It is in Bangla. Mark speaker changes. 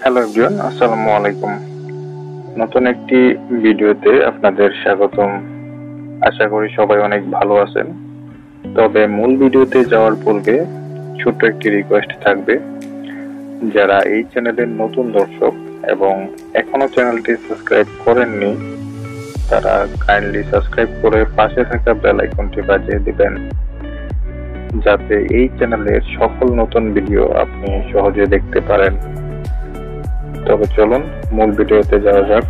Speaker 1: হ্যালো এভরিওয়ান আসসালামু আলাইকুম। নতুন একটি ভিডিওতে আপনাদের স্বাগতম। আশা করি সবাই অনেক ভালো আছেন। তবে মূল ভিডিওতে যাওয়ার পূর্বে ছোট্ট একটি রিকোয়েস্ট থাকবে। যারা এই চ্যানেলের নতুন দর্শক এবং এখনও চ্যানেলটি সাবস্ক্রাইব করেননি, তারা কাইন্ডলি সাবস্ক্রাইব করে পাশে থাকা বেল আইকনটি বাজিয়ে দিবেন। যাতে এই চ্যানেলের সকল নতুন ভিডিও আপনি সহজে দেখতে পারেন। তবে চলুন মূল ভিডিওতে যাওয়া যাক।